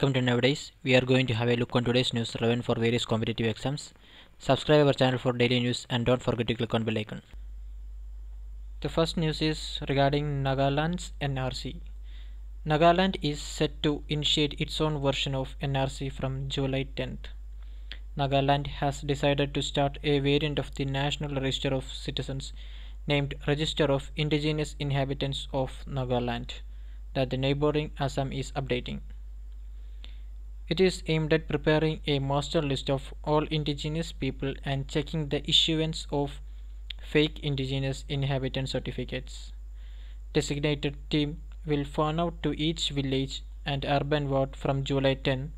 Welcome to Nowadays. We are going to have a look on today's news relevant for various competitive exams. Subscribe our channel for daily news and don't forget to click on bell icon. The first news is regarding Nagaland's NRC. Nagaland is set to initiate its own version of NRC from July 10th. Nagaland has decided to start a variant of the National Register of Citizens named Register of Indigenous Inhabitants of Nagaland that the neighboring Assam is updating. It is aimed at preparing a master list of all indigenous people and checking the issuance of fake indigenous inhabitant certificates. Designated team will fan out to each village and urban ward from July 10.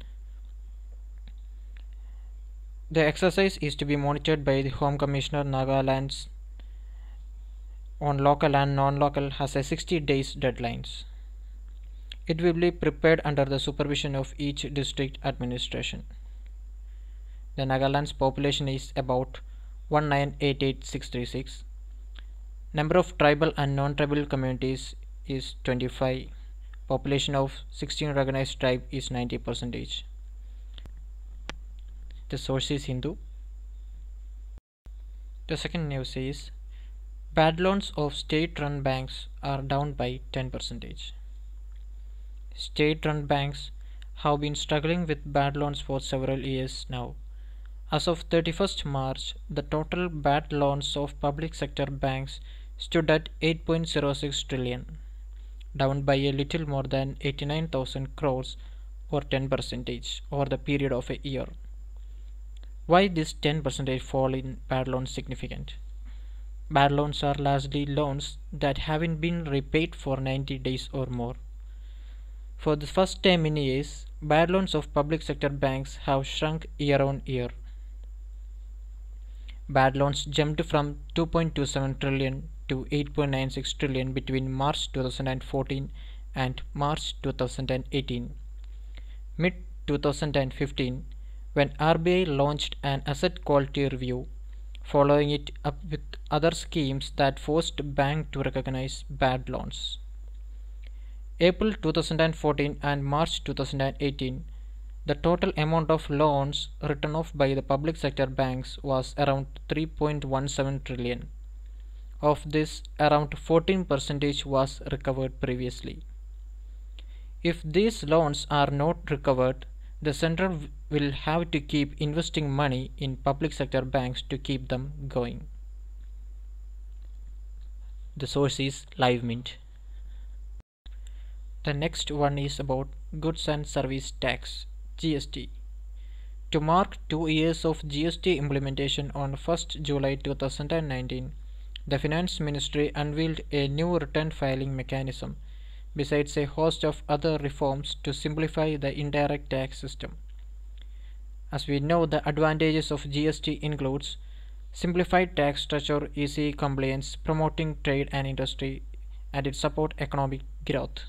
The exercise is to be monitored by the Home Commissioner Nagaland's on local and non-local has a 60 days deadlines. It will be prepared under the supervision of each district administration. The Nagaland's population is about 1988636. Number of tribal and non-tribal communities is 25. Population of 16 recognized tribe is 90 percentage. The source is Hindu. The second news is bad loans of state-run banks are down by 10 percentage. State-run banks have been struggling with bad loans for several years now. As of 31st March, the total bad loans of public sector banks stood at 8.06 trillion, down by a little more than 89,000 crores or 10 percentage over the period of a year. Why this 10 percentage fall in bad loans significant? Bad loans are largely loans that haven't been repaid for 90 days or more. For the first time in years, bad loans of public sector banks have shrunk year on year. Bad loans jumped from 2.27 trillion to 8.96 trillion between March 2014 and March 2018. Mid 2015, when RBI launched an asset quality review, following it up with other schemes that forced banks to recognize bad loans. April 2014 and March 2018, the total amount of loans written off by the public sector banks was around 3.17 trillion. Of this, around 14 percentage was recovered previously. If these loans are not recovered, the central will have to keep investing money in public sector banks to keep them going. The source is LiveMint. The next one is about Goods and Service Tax GST. To mark two years of GST implementation on 1st July 2019, the Finance Ministry unveiled a new return filing mechanism besides a host of other reforms to simplify the indirect tax system. As we know, the advantages of GST includes simplified tax structure, easy compliance, promoting trade and industry, and it support economic growth.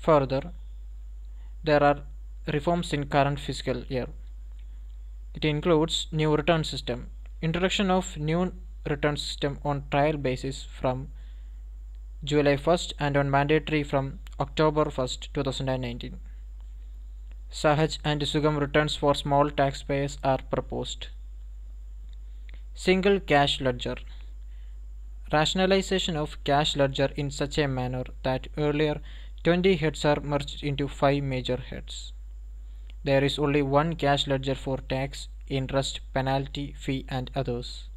Further, there are reforms in current fiscal year. It includes new return system, introduction of new return system on trial basis from July 1st and on mandatory from October 1st, 2019. Sahaj and Sugam returns for small taxpayers are proposed. Single cash ledger. Rationalization of cash ledger in such a manner that earlier 20 heads are merged into 5 major heads. There is only one cash ledger for tax, interest, penalty, fee and others.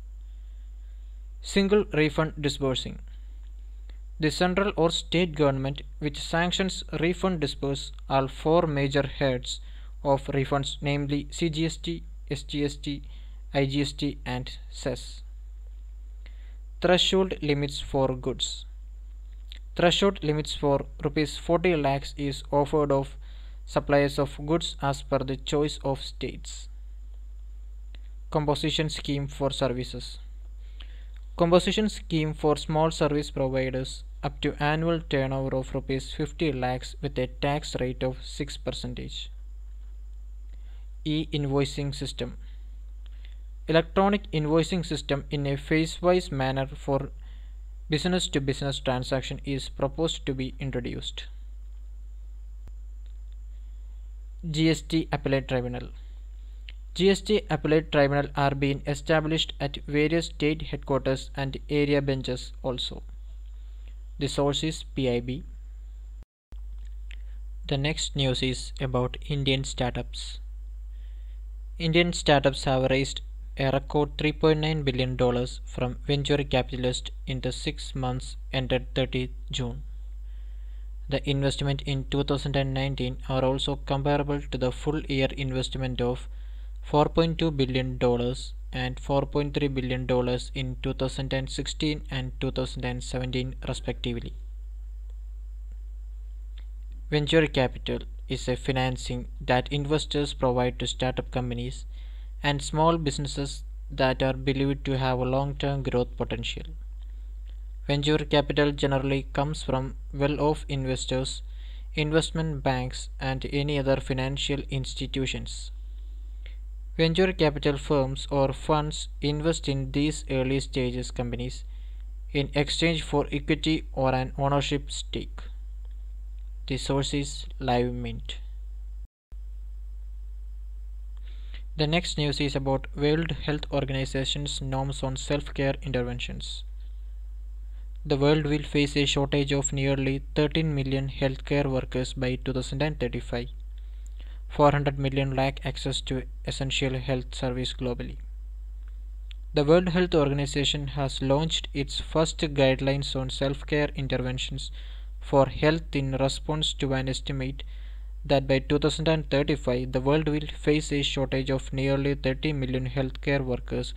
Single refund disbursing. The central or state government which sanctions refund disburse are four major heads of refunds namely CGST, SGST, IGST and cess. Threshold limits for goods. Threshold limits for rupees 40 lakhs is offered of suppliers of goods as per the choice of states. Composition scheme for services. Composition scheme for small service providers up to annual turnover of rupees 50 lakhs with a tax rate of 6 percentage. E-invoicing system. Electronic invoicing system in a phase-wise manner for business to business transaction is proposed to be introduced. GST Appellate Tribunal GST Appellate Tribunal are being established at various state headquarters and area benches also. The source is PIB. The next news is about Indian startups. Indian startups have raised a record $3.9 billion from venture capitalists in the six months ended 30 June. The investment in 2019 are also comparable to the full year investment of $4.2 billion and $4.3 billion in 2016 and 2017 respectively. Venture capital is a financing that investors provide to startup companies and small businesses that are believed to have a long-term growth potential. Venture capital generally comes from well-off investors, investment banks and any other financial institutions. Venture capital firms or funds invest in these early stages companies in exchange for equity or an ownership stake. The source is LiveMint. The next news is about World Health Organization's norms on self-care interventions. The world will face a shortage of nearly 13 million healthcare workers by 2035. 400 million lack access to essential health service globally. The World Health Organization has launched its first guidelines on self-care interventions for health in response to an estimate that by 2035 the world will face a shortage of nearly 30 million healthcare workers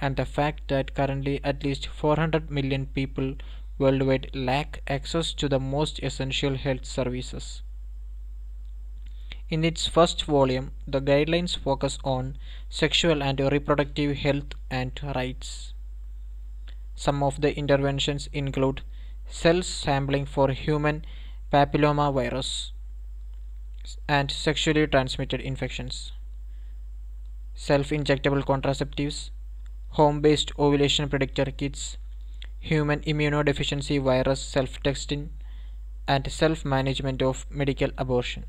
and the fact that currently at least 400 million people worldwide lack access to the most essential health services. In its first volume, the guidelines focus on sexual and reproductive health and rights. Some of the interventions include cell sampling for human papillomavirus, and sexually transmitted infections. Self-injectable contraceptives, home-based ovulation predictor kits, human immunodeficiency virus self-testing, and self-management of medical abortion.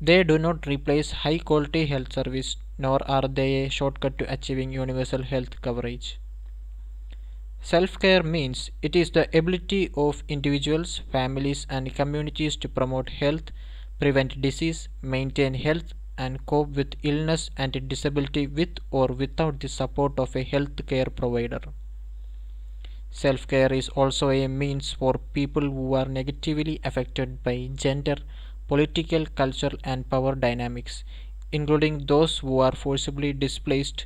They do not replace high-quality health service nor are they a shortcut to achieving universal health coverage. Self-care means it is the ability of individuals, families and communities to promote health, prevent disease, maintain health and cope with illness and disability with or without the support of a health care provider. Self-care is also a means for people who are negatively affected by gender, political, cultural and power dynamics, including those who are forcibly displaced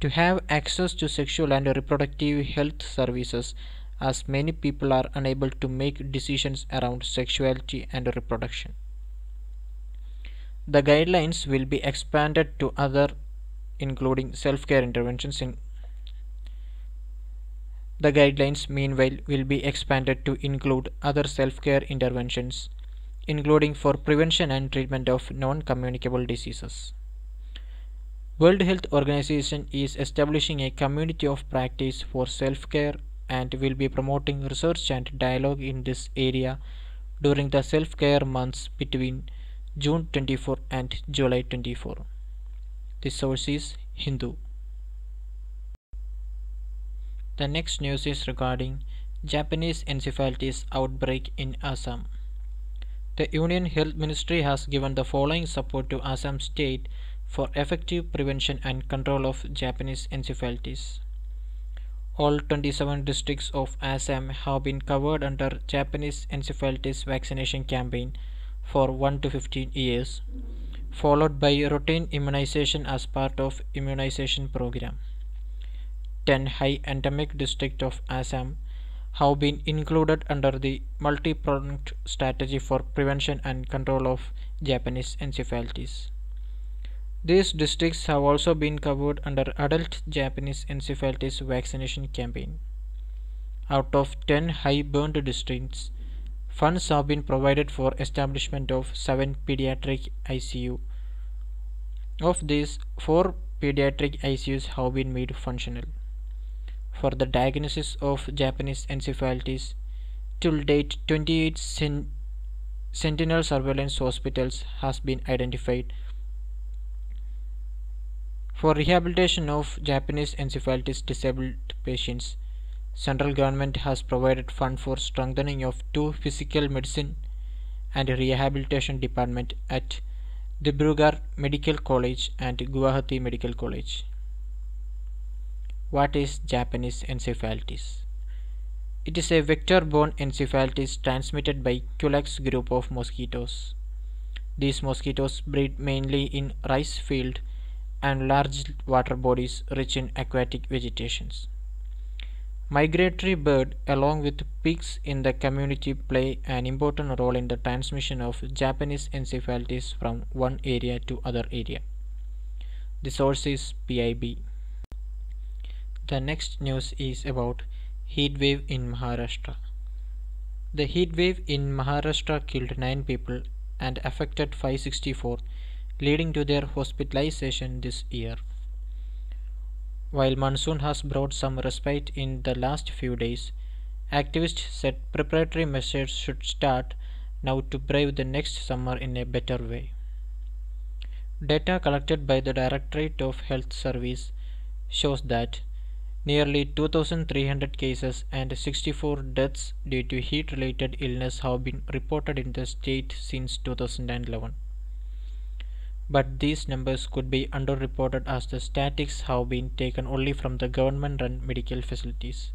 to have access to sexual and reproductive health services as many people are unable to make decisions around sexuality and reproduction. The guidelines will be expanded to other including self-care interventions in the guidelines meanwhile will be expanded to include other self-care interventions including for prevention and treatment of non-communicable diseases. World Health Organization is establishing a community of practice for self-care and will be promoting research and dialogue in this area during the self-care months between June 24 and July 24. The source is Hindu. The next news is regarding Japanese encephalitis outbreak in Assam. The Union Health Ministry has given the following support to Assam state for effective prevention and control of Japanese encephalitis. All 27 districts of Assam have been covered under Japanese encephalitis vaccination campaign for 1 to 15 years, followed by routine immunization as part of immunization program. 10 high endemic districts of Assam have been included under the multi-pronged strategy for prevention and control of Japanese encephalitis. These districts have also been covered under adult Japanese encephalitis vaccination campaign. Out of 10 high burned districts, funds have been provided for establishment of 7 pediatric ICU. Of these, 4 pediatric ICUs have been made functional. For the diagnosis of Japanese encephalitis, till date 28 sentinel surveillance hospitals has been identified for rehabilitation of Japanese encephalitis disabled patients. Central government has provided fund for strengthening of two physical medicine and rehabilitation department at Dibrugarh Medical College and Guwahati Medical College. What is Japanese encephalitis? It is a vector-borne encephalitis transmitted by Culex group of mosquitoes. These mosquitoes breed mainly in rice field and large water bodies rich in aquatic vegetations. Migratory bird along with pigs in the community play an important role in the transmission of Japanese encephalitis from one area to other area. The source is PIB. The next news is about heat wave in Maharashtra. The heat wave in Maharashtra killed 9 people and affected 564 leading to their hospitalization this year. While monsoon has brought some respite in the last few days, activists said preparatory measures should start now to brave the next summer in a better way. Data collected by the Directorate of Health Service shows that nearly 2300 cases and 64 deaths due to heat related illness have been reported in the state since 2011 but these numbers could be underreported as the statistics have been taken only from the government-run medical facilities.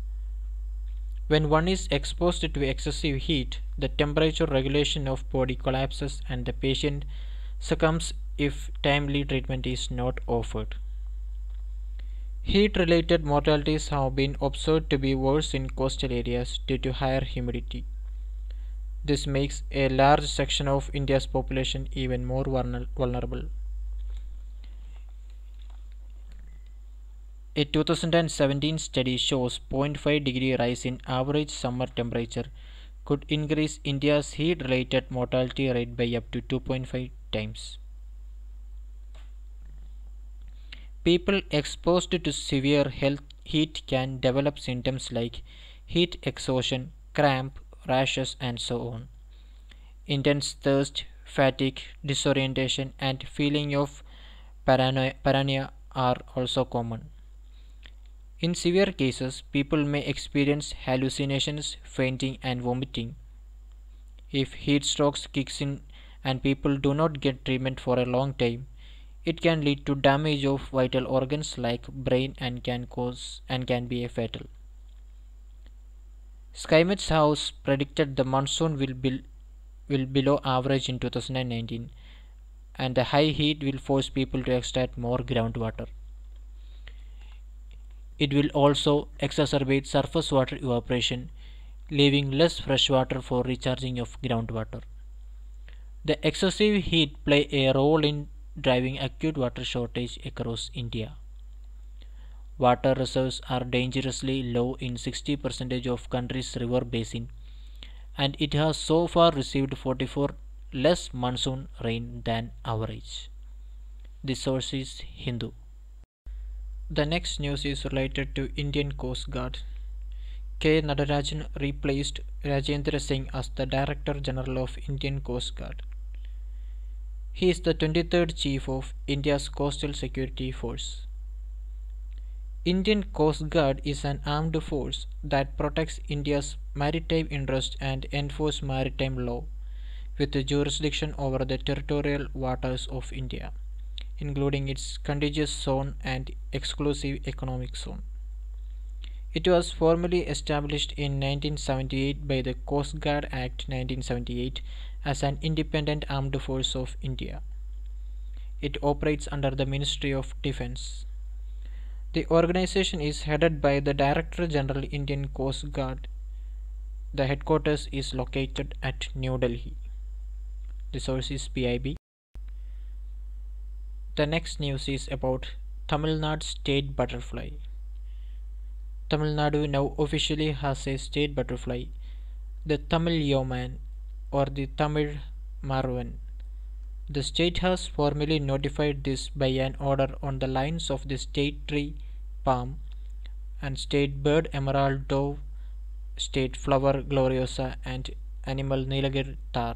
When one is exposed to excessive heat, the temperature regulation of body collapses and the patient succumbs if timely treatment is not offered. Heat-related mortalities have been observed to be worse in coastal areas due to higher humidity. This makes a large section of India's population even more vulnerable. A 2017 study shows 0.5 degree rise in average summer temperature could increase India's heat-related mortality rate by up to 2.5 times. People exposed to severe health heat can develop symptoms like heat exhaustion, cramp, rashes and so on. Intense thirst, fatigue, disorientation and feeling of paranoia, are also common. In severe cases, people may experience hallucinations, fainting and vomiting. If heat strokes kicks in and people do not get treatment for a long time, it can lead to damage of vital organs like brain and can cause and can be a fatal. Skymet's house predicted the monsoon will be will below average in 2019 and the high heat will force people to extract more groundwater. It will also exacerbate surface water evaporation, leaving less fresh water for recharging of groundwater. The excessive heat play a role in driving acute water shortage across India. Water reserves are dangerously low in 60% of country's river basin and it has so far received 44 less monsoon rain than average. The source is Hindu. The next news is related to Indian Coast Guard. K. Natarajan replaced Rajendra Singh as the Director General of Indian Coast Guard. He is the 23rd Chief of India's Coastal Security Force. Indian Coast Guard is an armed force that protects India's maritime interests and enforces maritime law with jurisdiction over the territorial waters of India, including its contiguous zone and exclusive economic zone. It was formally established in 1978 by the Coast Guard Act 1978 as an independent armed force of India. It operates under the Ministry of Defense. The organization is headed by the Director General Indian Coast Guard. The headquarters is located at New Delhi. The source is PIB. The next news is about Tamil Nadu state butterfly. Tamil Nadu now officially has a state butterfly, the Tamil yeoman or the Tamil Maravan. The state has formally notified this by an order on the lines of the state tree palm and state bird emerald dove, state flower gloriosa and animal Nilgiri tar.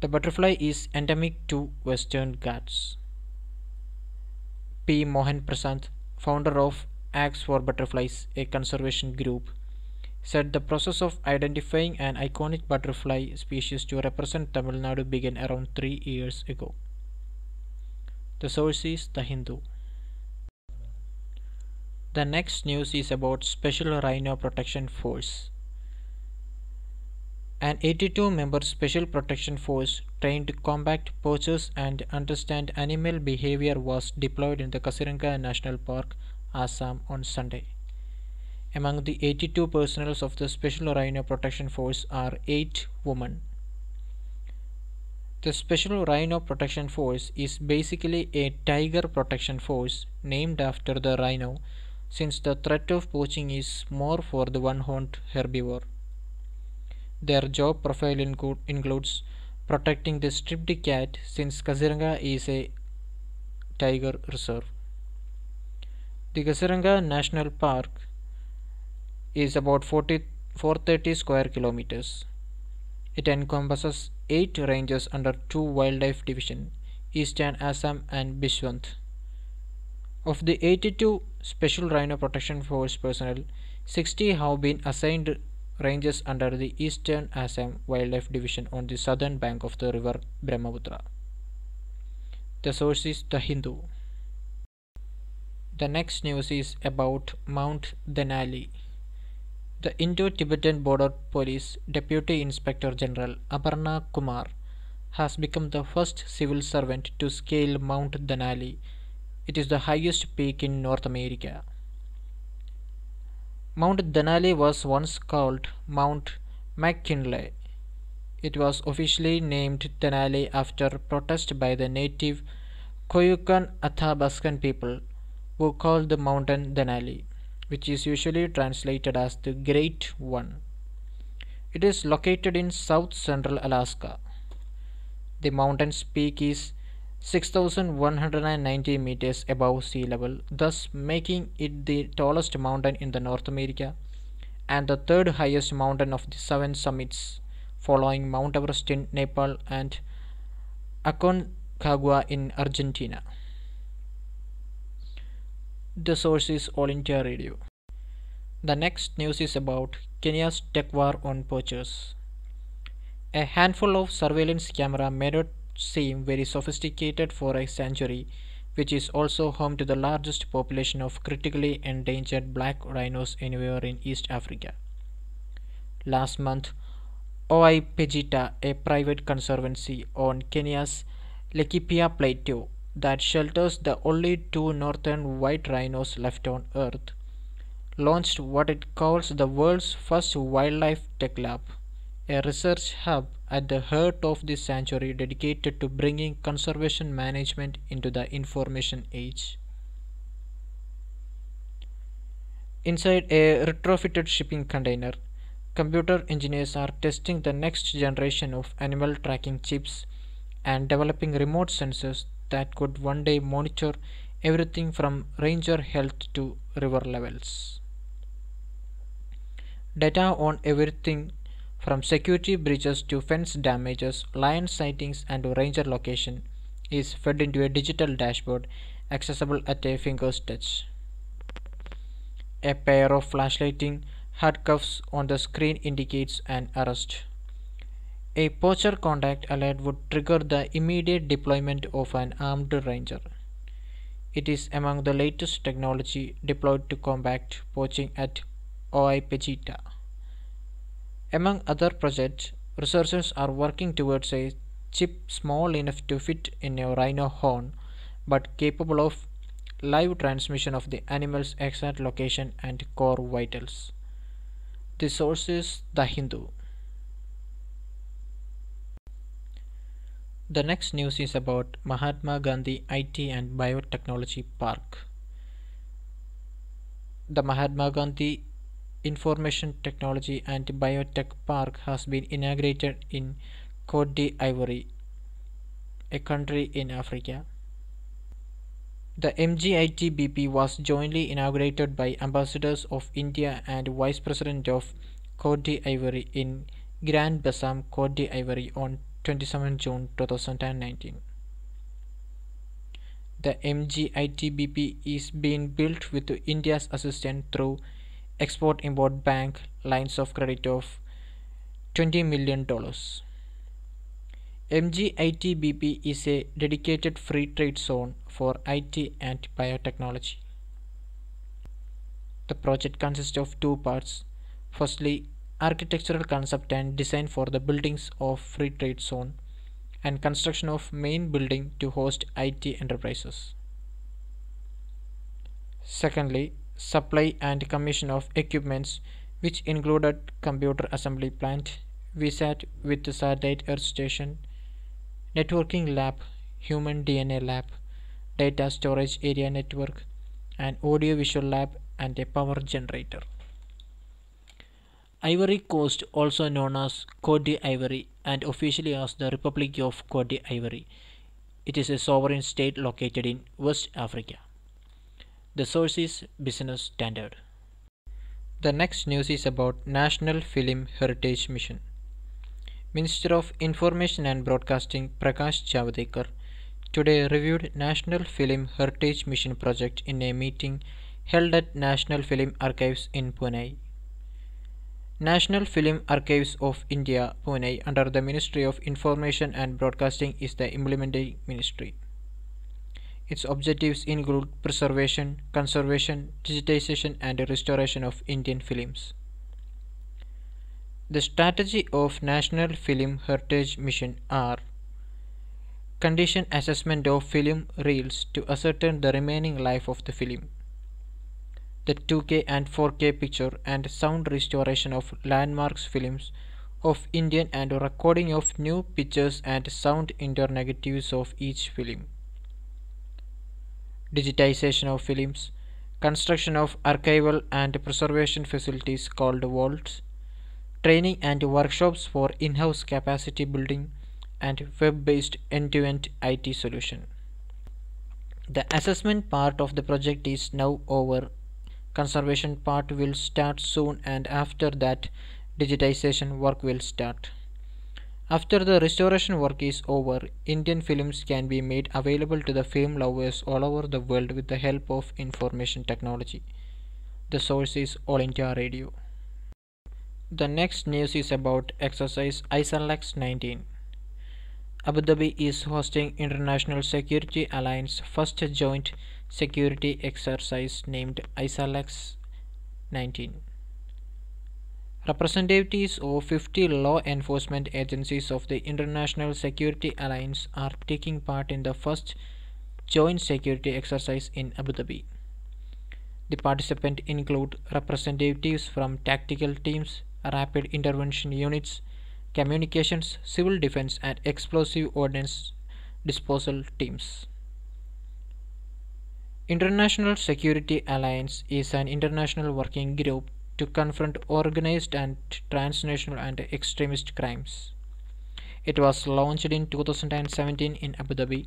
The butterfly is endemic to Western Ghats. P. Mohan Prasad, founder of Acts for Butterflies, a conservation group, said the process of identifying an iconic butterfly species to represent Tamil Nadu began around three years ago. The source is The Hindu. The next news is about Special Rhino Protection Force. An 82 member Special Protection Force trained to combat poachers and understand animal behavior was deployed in the Kaziranga National Park, Assam on Sunday. Among the 82 personnel of the Special Rhino Protection Force are 8 women. The Special Rhino Protection Force is basically a tiger protection force named after the rhino since the threat of poaching is more for the one-horned herbivore. Their job profile include, includes protecting the striped cat since Kaziranga is a tiger reserve. The Kaziranga National Park is about 40, 430 square kilometers. It encompasses 8 ranges under 2 wildlife division, Eastern Assam and Bishwant. Of the 82 Special Rhino Protection Force personnel, 60 have been assigned ranges under the Eastern Assam Wildlife Division on the southern bank of the river Brahmaputra. The source is The Hindu. The next news is about Mount Denali. The Indo-Tibetan Border Police Deputy Inspector General Aparna Kumar has become the first civil servant to scale Mount Denali it is the highest peak in North America. Mount Denali was once called Mount McKinley. It was officially named Denali after protest by the native Koyukon Athabaskan people who called the mountain Denali, which is usually translated as the Great One. It is located in south central Alaska. The mountain's peak is 6190 meters above sea level, thus making it the tallest mountain in the North America and the third highest mountain of the seven summits, following Mount Everest in Nepal and Aconcagua in Argentina. The source is All India Radio. The next news is about Kenya's tech war on poachers. A handful of surveillance camera made it seem very sophisticated for a sanctuary which is also home to the largest population of critically endangered black rhinos anywhere in East Africa. Last month, Ol Pejeta, a private conservancy on Kenya's Laikipia Plateau that shelters the only two northern white rhinos left on Earth, launched what it calls the world's first wildlife tech lab, a research hub at the heart of this sanctuary dedicated to bringing conservation management into the information age. Inside a retrofitted shipping container, computer engineers are testing the next generation of animal tracking chips and developing remote sensors that could one day monitor everything from ranger health to river levels. Data on everything from security breaches to fence damages, lion sightings and ranger location is fed into a digital dashboard accessible at a finger's touch. A pair of flashlighting handcuffs on the screen indicates an arrest. A poacher contact alert would trigger the immediate deployment of an armed ranger. It is among the latest technology deployed to combat poaching at Ol Pejeta. Among other projects, researchers are working towards a chip small enough to fit in a rhino horn but capable of live transmission of the animal's exact location and core vitals. The source is The Hindu. The next news is about Mahatma Gandhi IT and Biotechnology Park. The Mahatma Gandhi Information Technology and Biotech Park has been inaugurated in Cote d'Ivoire, a country in Africa. The MGIT BP was jointly inaugurated by ambassadors of India and Vice President of Cote d'Ivoire in Grand Bassam, Cote d'Ivoire on 27 June 2019. The MGITBP is being built with India's assistance through Export-Import Bank lines of credit of $20 million. MGITBP is a dedicated free trade zone for IT and biotechnology. The project consists of two parts. Firstly, architectural concept and design for the buildings of free trade zone and construction of main building to host IT enterprises. Secondly, supply and commission of equipments which included computer assembly plant, VSAT with satellite earth station, networking lab, human DNA lab, data storage area network, an audio visual lab and a power generator. Ivory Coast, also known as Cote d'Ivoire and officially as the Republic of Cote d'Ivoire, it is a sovereign state located in West Africa. The source is Business Standard. The next news is about National Film Heritage Mission. Minister of Information and Broadcasting Prakash Javadekar today reviewed National Film Heritage Mission project in a meeting held at National Film Archives in Pune. National Film Archives of India, Pune, under the Ministry of Information and Broadcasting, is the implementing ministry. Its objectives include preservation, conservation, digitization, and restoration of Indian films. The strategy of National Film Heritage Mission are condition assessment of film reels to ascertain the remaining life of the film the 2K and 4K picture and sound restoration of landmarks films of Indian and recording of new pictures and sound internegatives of each film. Digitization of films, construction of archival and preservation facilities called vaults, training and workshops for in-house capacity building and web-based end-to-end IT solution. The assessment part of the project is now over conservation part will start soon and after that digitization work will start. After the restoration work is over, Indian films can be made available to the film lovers all over the world with the help of information technology. The source is All India Radio. The next news is about exercise ISALEX 19. Abu Dhabi is hosting International Security Alliance first joint security exercise named ISALEX 19. Representatives of 50 law enforcement agencies of the International Security Alliance are taking part in the first joint security exercise in Abu Dhabi. The participants include representatives from tactical teams, rapid intervention units, communications, civil defense, and explosive ordnance disposal teams. International Security Alliance is an international working group to confront organized and transnational and extremist crimes. It was launched in 2017 in Abu Dhabi.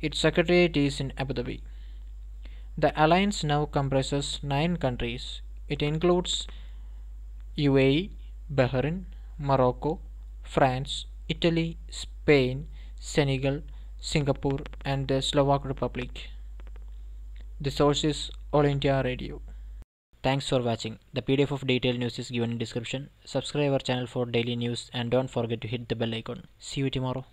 Its secretariat is in Abu Dhabi. The alliance now comprises nine countries. It includes UAE, Bahrain, Morocco, France, Italy, Spain, Senegal, Singapore, and the Slovak Republic. The source is All India Radio. Thanks for watching. The PDF of detailed news is given in description. Subscribe our channel for daily news and don't forget to hit the bell icon. See you tomorrow.